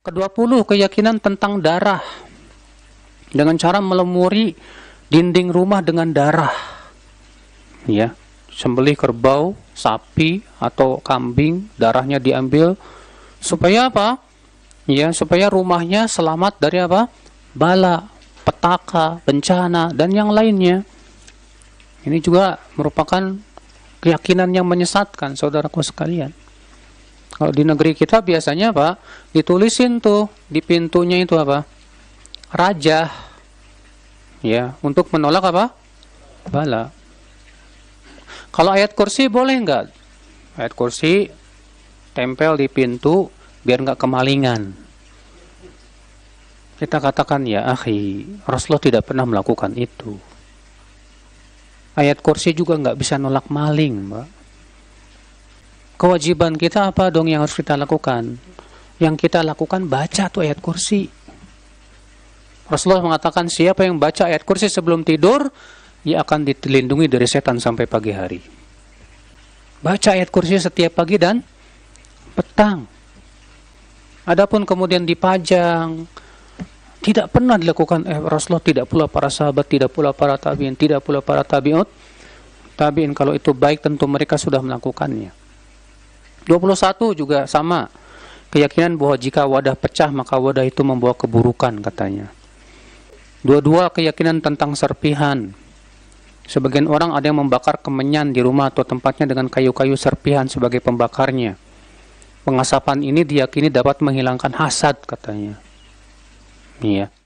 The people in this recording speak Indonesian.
Kedua puluh keyakinan tentang darah dengan cara melemuri dinding rumah dengan darah. Ya, sembelih kerbau, sapi atau kambing, darahnya diambil supaya apa? Ya, supaya rumahnya selamat dari apa? Bala, petaka, bencana dan yang lainnya. Ini juga merupakan keyakinan yang menyesatkan saudaraku sekalian. Kalau di negeri kita biasanya apa? Ditulisin tuh di pintunya itu apa? Raja. Ya, untuk menolak apa? Bala. Kalau ayat kursi boleh nggak? Ayat kursi tempel di pintu biar nggak kemalingan. Kita katakan ya, akhi, Rasulullah tidak pernah melakukan itu. Ayat kursi juga nggak bisa nolak maling, mbak kewajiban kita apa dong yang harus kita lakukan? Yang kita lakukan baca tuh ayat kursi. Rasulullah mengatakan siapa yang baca ayat kursi sebelum tidur, ia akan dilindungi dari setan sampai pagi hari. Baca ayat kursi setiap pagi dan petang. Adapun kemudian dipajang, tidak pernah dilakukan eh, Rasulullah tidak pula para sahabat, tidak pula para tabiin, tidak pula para tabiut. Tabiin kalau itu baik tentu mereka sudah melakukannya. 21 juga sama. Keyakinan bahwa jika wadah pecah maka wadah itu membawa keburukan katanya. Dua-dua keyakinan tentang serpihan. Sebagian orang ada yang membakar kemenyan di rumah atau tempatnya dengan kayu-kayu serpihan sebagai pembakarnya. Pengasapan ini diyakini dapat menghilangkan hasad katanya. Iya.